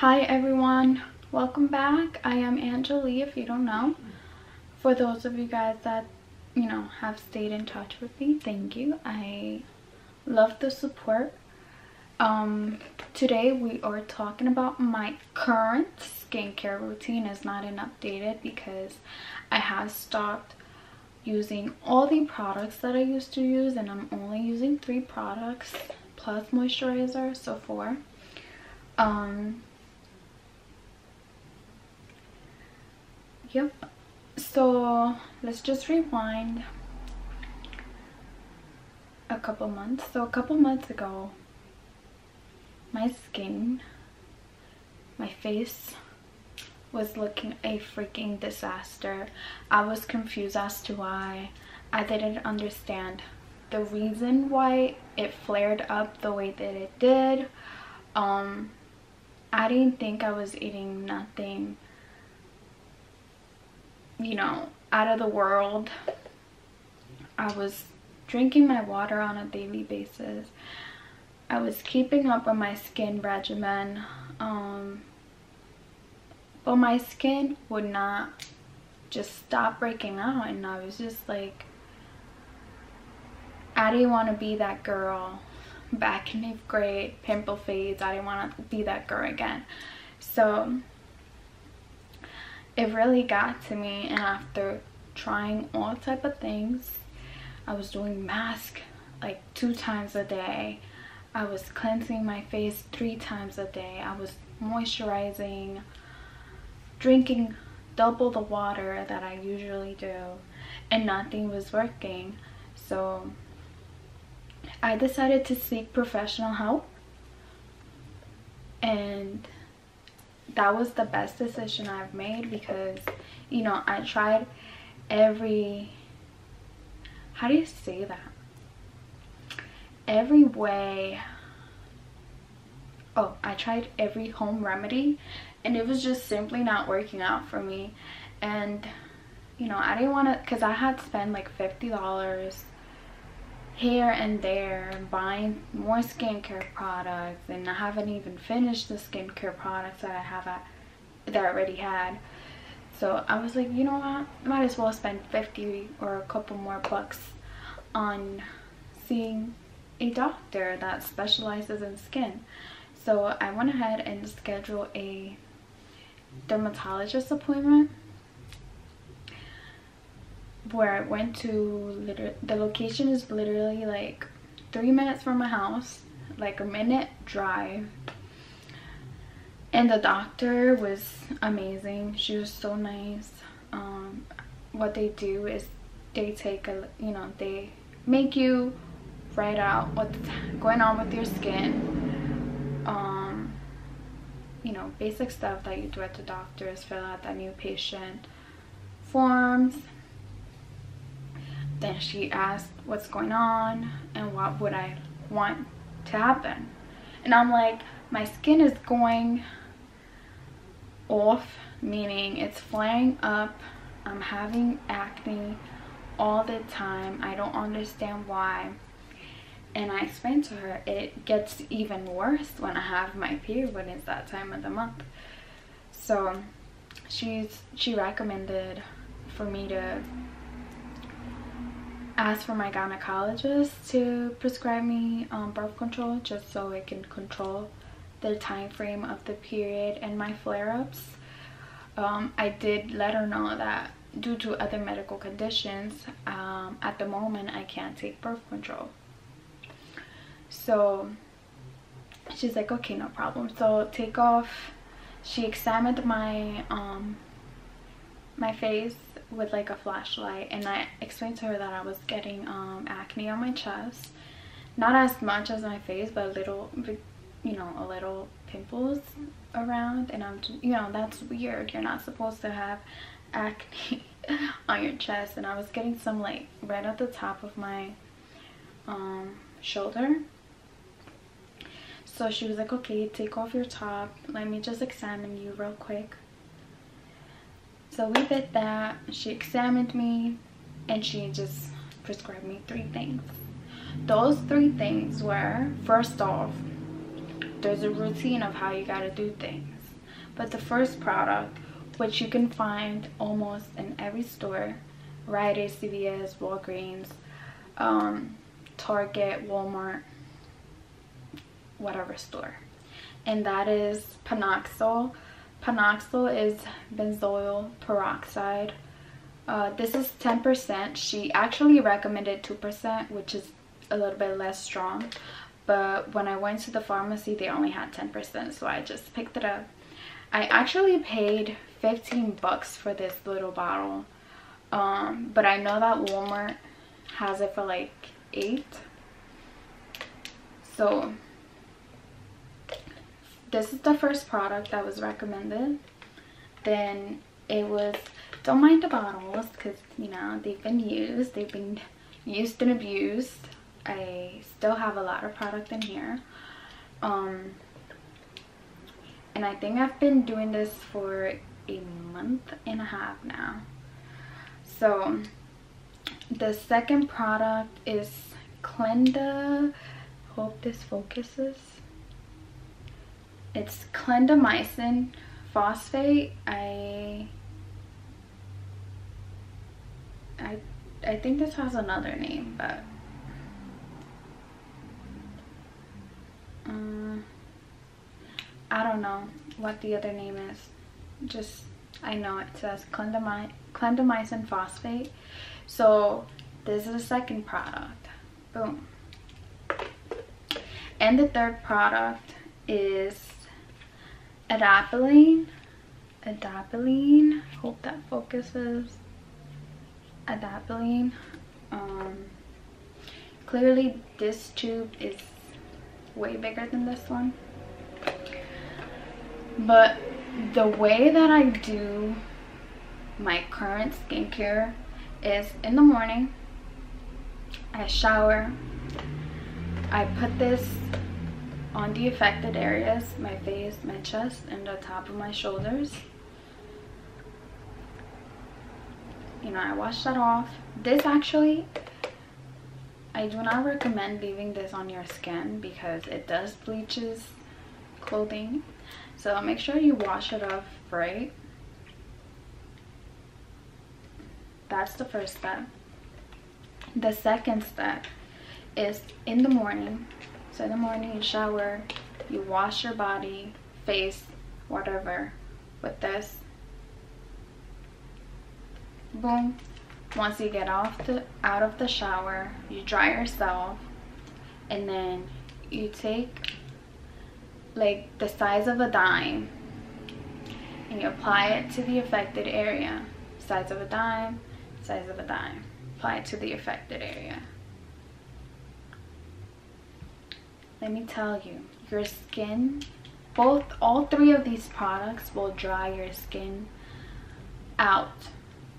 Hi everyone, welcome back. I am Angelie if you don't know. For those of you guys that, you know, have stayed in touch with me, thank you. I love the support. Um, today we are talking about my current skincare routine is not an updated because I have stopped using all the products that I used to use and I'm only using three products plus moisturizer, so four. Um, yep so let's just rewind a couple months. So a couple months ago my skin my face was looking a freaking disaster. I was confused as to why. I didn't understand the reason why it flared up the way that it did. Um i didn't think i was eating nothing you know, out of the world. I was drinking my water on a daily basis. I was keeping up on my skin regimen. Um, but my skin would not just stop breaking out and I was just like I didn't want to be that girl back in 8th grade, pimple fades. I didn't want to be that girl again. So it really got to me and after trying all type of things i was doing mask like two times a day. I was cleansing my face three times a day. I was moisturizing drinking double the water that i usually do and nothing was working. So i decided to seek professional help and that was the best decision I've made because you know I tried every how do you say that? Every way. Oh I tried every home remedy and it was just simply not working out for me. And you know I didn't want to because I had spent like $50 here and there buying more skincare products and I haven't even finished the skincare products that I have at, that I already had. So I was like you know what? Might as well spend 50 or a couple more bucks on seeing a doctor that specializes in skin. So I went ahead and scheduled a dermatologist appointment where I went to the location is literally like three minutes from my house like a minute drive. And the doctor was amazing. She was so nice. Um, what they do is they take a you know they make you write out what's going on with your skin um, you know basic stuff that you do at the doctors fill out that new patient forms then she asked what's going on and what would I want to happen. And I'm like, my skin is going off, meaning it's flaring up. I'm having acne all the time. I don't understand why. And I explained to her it gets even worse when I have my period when it's that time of the month. So she's she recommended for me to asked for my gynecologist to prescribe me um, birth control just so it can control the time frame of the period and my flare-ups. Um, I did let her know that due to other medical conditions, um, at the moment I can't take birth control. So she's like, okay, no problem. So take off. She examined my um, my face with like a flashlight and I explained to her that I was getting um, acne on my chest. Not as much as my face, but a little, you know, a little pimples around. And I'm, you know, that's weird. You're not supposed to have acne on your chest. And I was getting some like right at the top of my um, shoulder. So she was like, okay, take off your top. Let me just examine you real quick so we did that she examined me and she just prescribed me three things those three things were first off there's a routine of how you got to do things but the first product which you can find almost in every store Rite Aid, CVS, Walgreens, um, Target, Walmart, whatever store. And that is Panoxyl. Panoxyl is benzoyl peroxide. Uh, this is 10%. She actually recommended 2%, which is a little bit less strong. But when I went to the pharmacy, they only had 10%, so I just picked it up. I actually paid 15 bucks for this little bottle. Um, but I know that Walmart has it for like 8 so this is the first product that was recommended. Then it was don't mind the bottles because you know they've been used they've been used and abused. I still have a lot of product in here. Um and i think i've been doing this for a month and a half now. So the second product is Clenda hope this focuses it's clindamycin phosphate. I i i think this has another name but um i don't know what the other name is. Just i know it says clindamy clindamycin phosphate. So this is the second product. Boom. And the third product is adapalene. Adapalene. Hope that focuses. Adapalene. Um clearly this tube is way bigger than this one. But the way that i do my current skincare is in the morning i shower I put this on the affected areas, my face, my chest, and the top of my shoulders. You know, I wash that off. This actually, I do not recommend leaving this on your skin because it does bleaches clothing. So make sure you wash it off right. That's the first step. The second step is in the morning. So in the morning you shower, you wash your body, face, whatever with this. Boom. Once you get off the out of the shower, you dry yourself and then you take like the size of a dime and you apply it to the affected area. Size of a dime, size of a dime. Apply it to the affected area. Let me tell you your skin both all three of these products will dry your skin out.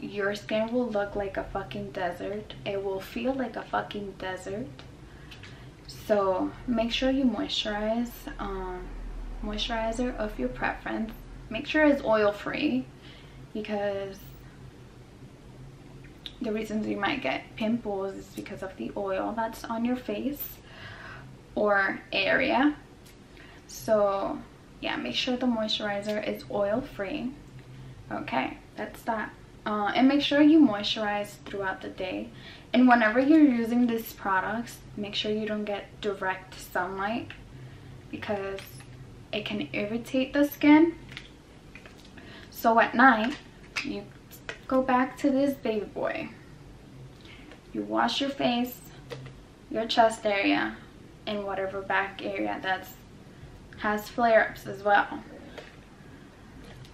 Your skin will look like a fucking desert. It will feel like a fucking desert. So make sure you moisturize um, moisturizer of your preference. Make sure it's oil free because the reasons you might get pimples is because of the oil that's on your face or area. So yeah make sure the moisturizer is oil free okay that's that. Uh, and make sure you moisturize throughout the day. And whenever you're using these products make sure you don't get direct sunlight because it can irritate the skin. So at night you go back to this baby boy. You wash your face your chest area in whatever back area that has flare-ups as well.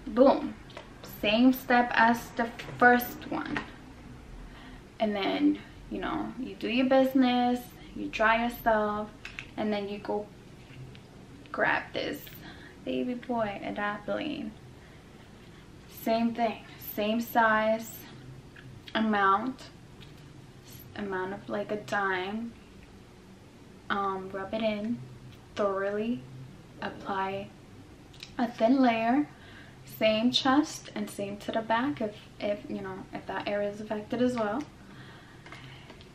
Boom. Same step as the first one. And then, you know, you do your business, you dry yourself, and then you go grab this baby boy adapalene. Same thing, same size, amount, amount of like a dime um, rub it in thoroughly apply a thin layer same chest and same to the back if if you know if that area is affected as well.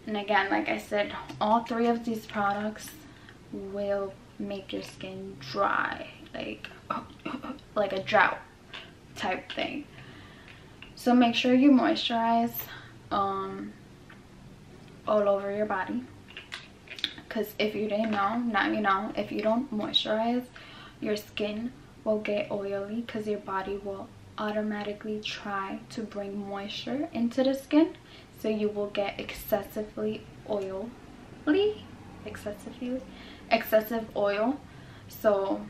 And again like i said all three of these products will make your skin dry like like a drought type thing. So make sure you moisturize um all over your body because if you didn't know now you know. If you don't moisturize your skin will get oily because your body will automatically try to bring moisture into the skin so you will get excessively oily excessively excessive oil. So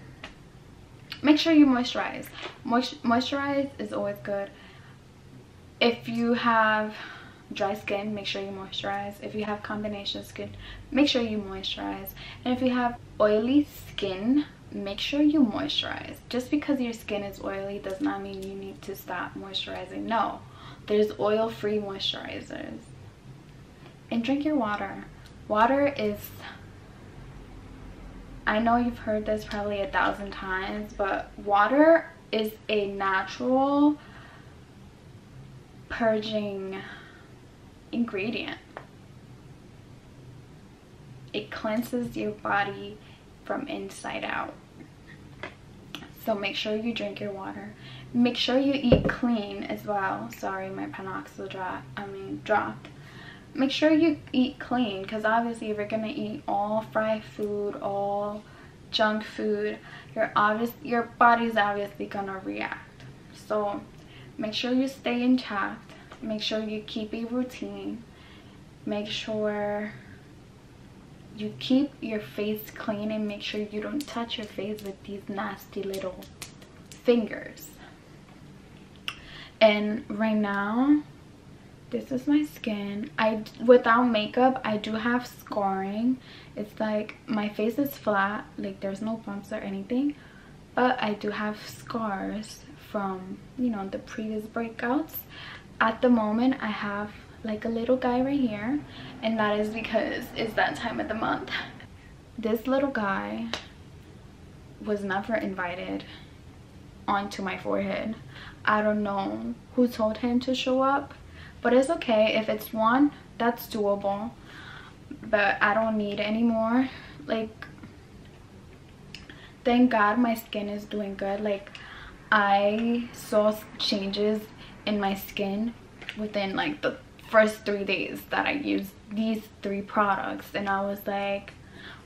make sure you moisturize. Moist moisturize is always good. If you have dry skin make sure you moisturize. If you have combination skin make sure you moisturize. And if you have oily skin make sure you moisturize. Just because your skin is oily does not mean you need to stop moisturizing. No there's oil-free moisturizers. And drink your water. Water is i know you've heard this probably a thousand times but water is a natural purging ingredient. It cleanses your body from inside out. So make sure you drink your water. Make sure you eat clean as well. Sorry my panoxyl drop i mean dropped. Make sure you eat clean because obviously if you're gonna eat all fried food all junk food your obvious your body's obviously gonna react. So make sure you stay intact make sure you keep a routine. Make sure you keep your face clean and make sure you don't touch your face with these nasty little fingers. And right now this is my skin. I without makeup i do have scarring. It's like my face is flat like there's no bumps or anything but i do have scars from you know the previous breakouts at the moment i have like a little guy right here and that is because it's that time of the month. This little guy was never invited onto my forehead. I don't know who told him to show up but it's okay. If it's one that's doable. But i don't need any more. Like thank god my skin is doing good. Like I saw changes in my skin within like the first three days that I used these three products. And I was like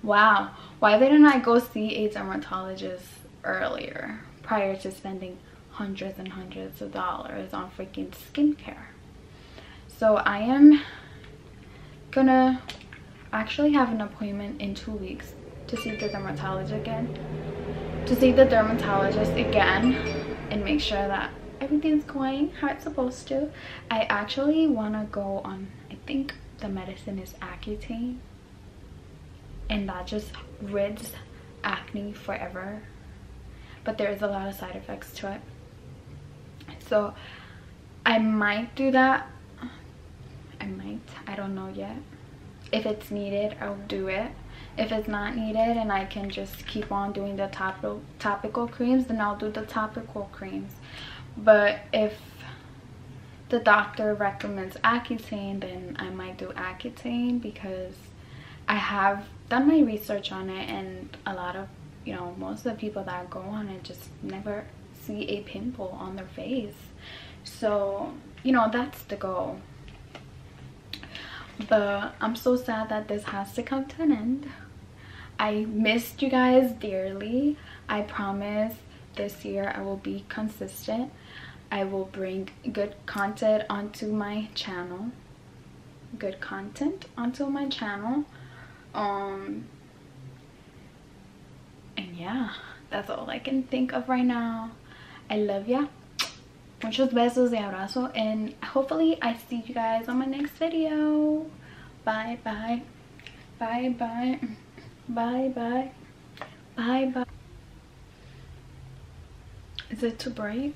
wow why didn't I go see a dermatologist earlier prior to spending hundreds and hundreds of dollars on freaking skincare? So I am gonna actually have an appointment in two weeks to see the dermatologist again to see the dermatologist again and make sure that everything's going how it's supposed to. I actually want to go on i think the medicine is accutane and that just rids acne forever. But there's a lot of side effects to it. So i might do that. I might i don't know yet. If it's needed i'll do it. If it's not needed and I can just keep on doing the topical topical creams then I'll do the topical creams but if the doctor recommends Accutane then I might do Accutane because I have done my research on it and a lot of you know most of the people that go on it just never see a pimple on their face so you know that's the goal but i'm so sad that this has to come to an end I missed you guys dearly. I promise this year I will be consistent. I will bring good content onto my channel. Good content onto my channel. Um and yeah, that's all I can think of right now. I love ya. Muchos besos y abrazo and hopefully I see you guys on my next video. Bye bye. Bye bye. Bye bye. Bye bye. Is it too bright?